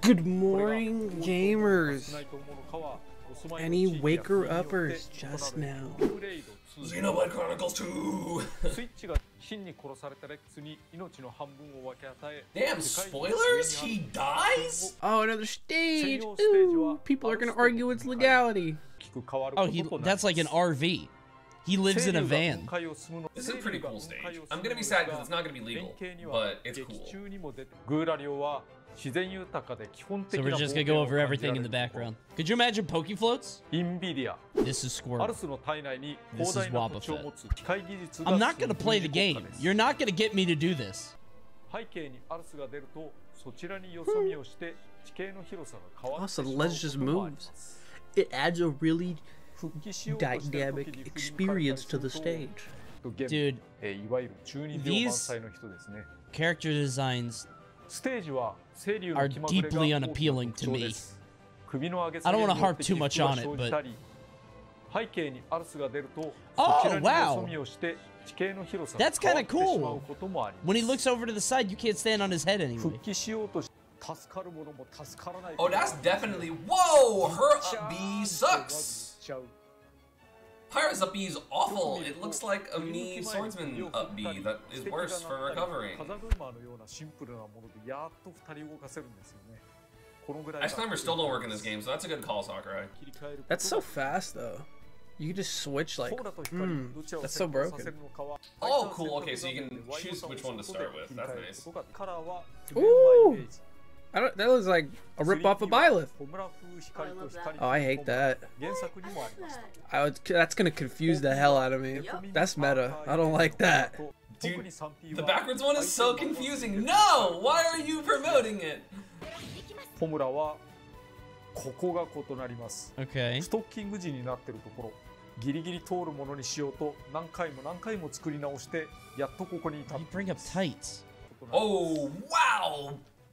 Good morning, gamers! Any waker uppers just now? Xenoblade Chronicles 2! Damn, spoilers? He dies? Oh, another stage! Ooh, people are gonna argue its legality. Oh, he, that's like an RV. He lives in a van. This is a pretty cool stage. I'm gonna be sad because it's not gonna be legal, but it's cool. So we're just gonna go over everything in the background. Could you imagine Pokefloats? Nvidia. This is Squirtle. This is Wobbuffet. I'm not gonna play the game. You're not gonna get me to do this. Awesome, the moves. It adds a really dynamic experience to the stage. Dude, these character designs are deeply unappealing to me. I don't want to harp too much on it, but... Oh, wow! That's kind of cool. When he looks over to the side, you can't stand on his head anyway. Oh, that's definitely... Whoa! Her up B sucks! Pyra's up B is awful! It looks like a Mii swordsman up B that is worse for recovering. Ice climbers still don't work in this game, so that's a good call, Sakurai. That's so fast, though. You just switch, like, mm, that's so broken. Oh, cool, okay, so you can choose which one to start with. That's nice. Ooh! I don't. That looks like a rip off of Byleth. ホムラ風光と光 Oh, I hate that. 原作にもありました I would. That's gonna confuse the hell out of me. That's meta. I don't like that. Dude, The backwards one is so confusing. No! Why are you promoting it? ホムラはここが異なります Okay. ストッキング時になってるところギリギリ通るものにしようと何回も何回も作り直してやっとここに至っ You た bring up tights. Oh, wow!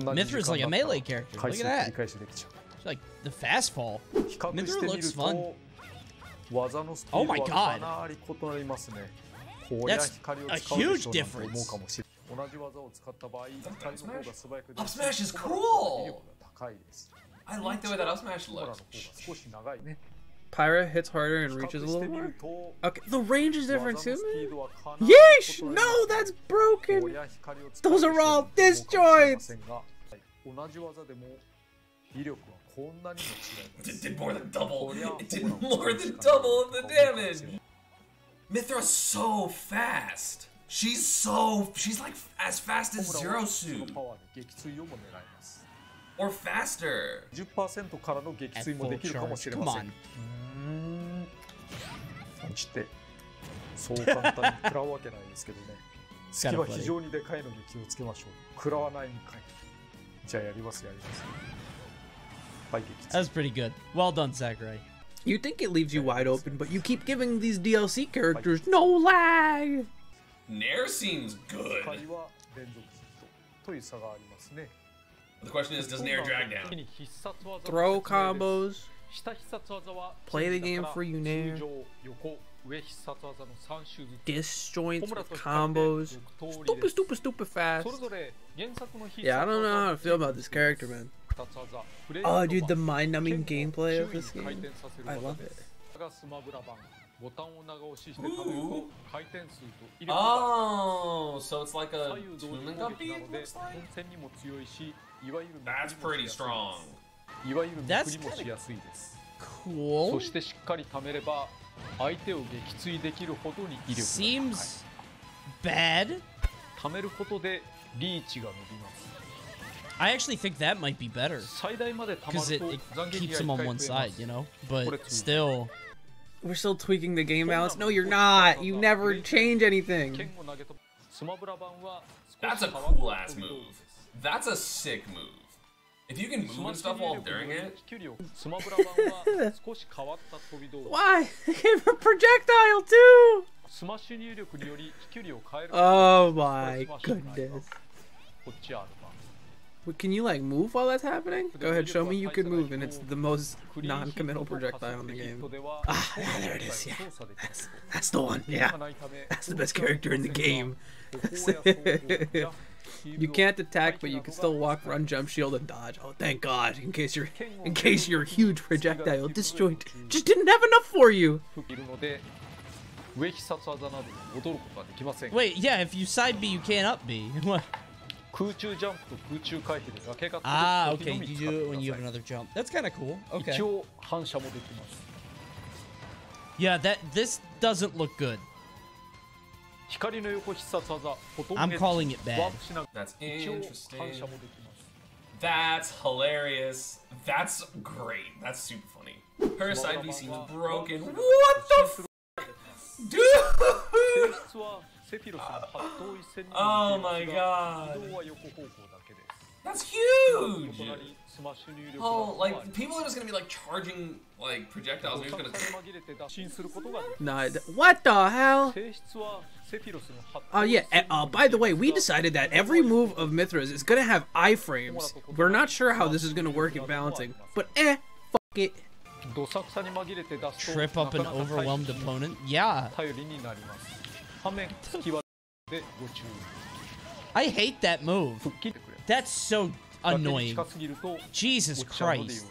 Mythra is like a melee character. Look at that. She's like the fast fall. Mythra looks fun. Oh my god. That's a huge difference. Up smash is cool! I like the way that up smash looks. Pyra hits harder and reaches a little more. Okay, the range is different too. Man. Yeesh! No, that's broken. Those are all disjoints. it did more than double. It did more than double of the damage. Mythra's so fast. She's so she's like as fast as Zero Suit パワーで撃墜をも狙います or faster. 10%からの撃 At 墜も full できるかも charge. しれ Come ませ on. んうーんそしてそう簡単に食らうわけないですけどね月は非常にでかいのに気をつけましょう食らわないんかいじゃあやりますやりますはい撃墜 That's pretty good. Well done, Sakurai. You think it leaves you wide open, but you keep giving these DLC characters no lag. Nair seems good. 回は連続ヒットという差がありますね The question is, does Nair drag down? Throw combos. Play the game for you now. Disjoints with combos. Stupid, stupid, stupid fast. Yeah, I don't know how to feel about this character, man. Oh, dude, the mind-numbing gameplay of this game. I love it. すがスマブラ版ボタンを長押しして食べると Ooh. 回転数と威力が Oh, so it's like 左 a 右同時 Toon 攻 Link 撃な upbeat, ので looks like? 本戦にも強いしいわゆる That's 見切りも pretty しやすいです strong. いわゆる見 That's 切りもしやすいですそ Cool. してしっかり貯めれば相手を撃墜できるほどに威力が高い Seems bad. 貯めることでリーチが伸びます I actually think that might be better 最大まで貯ま because る it, と it 残撃 keeps が him 1 on 回 one 増えま side, す you know. What But a tool. still, We're still tweaking the game, balance. No, you're not. You never change anything. That's a cool ass move. That's a sick move. If you can move and stuff while doing it. Why? I a projectile too! Oh my goodness. Wait, can you like move while that's happening? Go ahead, show me you can move, and it's the most non-committal projectile in the game. Ah, yeah, there it is. Yeah, that's, that's the one. Yeah, that's the best character in the game. you can't attack, but you can still walk, run, jump, shield, and dodge. Oh, thank God! In case you're in case your huge projectile disjoint just didn't have enough for you. Wait, yeah, if you side B, you can't up B. What? 空中ジャンプと空中回避で崖が Ah, 届く okay. 時 You のみ do it when you 使 have ってくだ another jump. That's kind of cool. さい Okay. 一応反射もできます Yeah, that this doesn't look good. 光の横必殺技フォトン I'm ゲッジ calling it bad. ワープしながら that's 一応 interesting. 反射もできます That's hilarious. That's great. That's super funny. Her side B seems broken. What the f- Dude! Oh my god. That's huge! Oh, like, people are just gonna be, like, charging, like, projectiles, and you're just gonna... no, what the hell? Oh, yeah, eh, uh, by the way, we decided that every move of Mythra's is gonna have iframes. We're not sure how this is gonna work in balancing, but eh, fuck it. Trip up an overwhelmed opponent? Yeah. I hate that move. That's so annoying. Jesus Christ.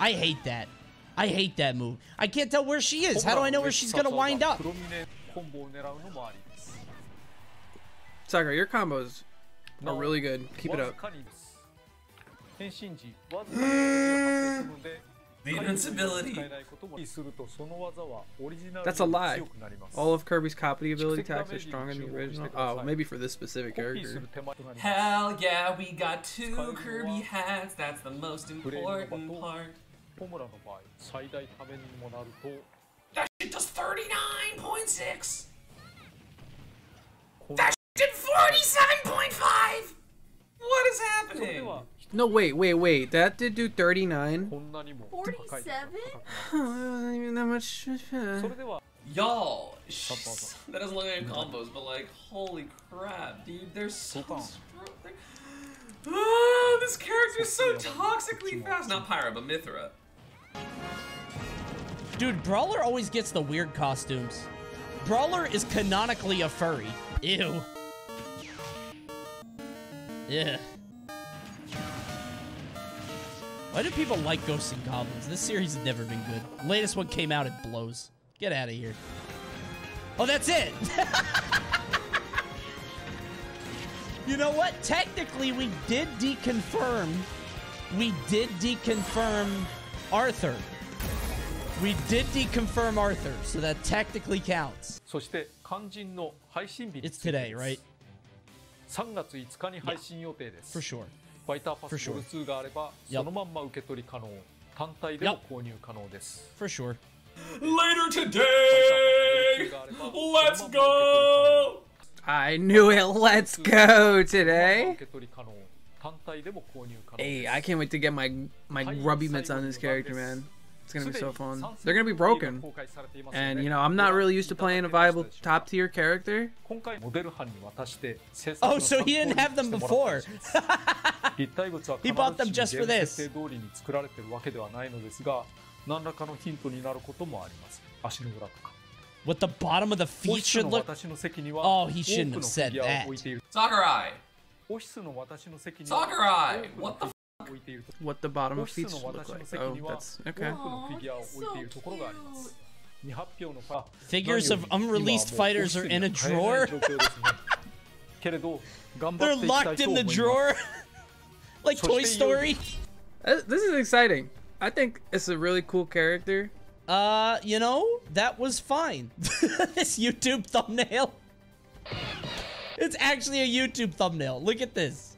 I hate that. I hate that move. I can't tell where she is. How do I know where she's going to wind up? Sakurai, your combos are really good. Keep it up. The invincibility. That's a lie. All of Kirby's copy ability attacks are stronger than the original. Oh, maybe for this specific character. Hell yeah, we got two Kirby hats. That's the most important part. That shit does 39.6! That shit did 47.5! What is happening? No, wait, wait, wait. That did do 39. 47? Not even that much. Uh, Y'all, that doesn't look like any combos, but like, holy crap, dude, they're so strong. Oh, ah, this character is so toxically fast. Not Pyra, but Mythra. Dude, Brawler always gets the weird costumes. Brawler is canonically a furry. Ew. Yeah. Why do people like Ghosts 'n Goblins? This series has never been good. Latest one came out, it blows. Get out of here. Oh, that's it! you know what? Technically, we did deconfirm... We did deconfirm Arthur. We did deconfirm Arthur, so that technically counts. It's today, right? 3月5日に配信予定です。For sure. ファイターパ For ス sure. ボル2があれば Yep. そのまんま受け取り可能単体でも購入可能です、 For sure. Later today! ファイターパスボル2があれば Let's そのまんま受け取り可能 go! I knew it. Let's go 受 today. け取り可能単体でも購入可能 Hey, です I can't wait to get my my grubby mitts on this character, man. It's gonna be so fun. They're gonna be broken. And you know, I'm not really used to playing a viable top tier character. 今回モデル班に渡して制作 Oh, の so 参考 he に didn't have them してもらった before. りします立体物は He bought them 必 just ずし for もゲーム this. 設定通りに作られてるわけではないのですが何らかのヒントになることもあります足の裏とか What the bottom of the オ feet フィス should の look. 私の席には Oh, 多 he く shouldn't の have said フィギュア that. を置いている Sakurai! オフィスの私の席には Sakurai! 多くの What the what the bottom of feet look like. Oh, that's okay. So cute. Figures of unreleased fighters are in a drawer? They're locked in the drawer? like Toy Story? This is exciting. I think it's a really cool character. Uh, you know, that was fine. this YouTube thumbnail. It's actually a YouTube thumbnail. Look at this.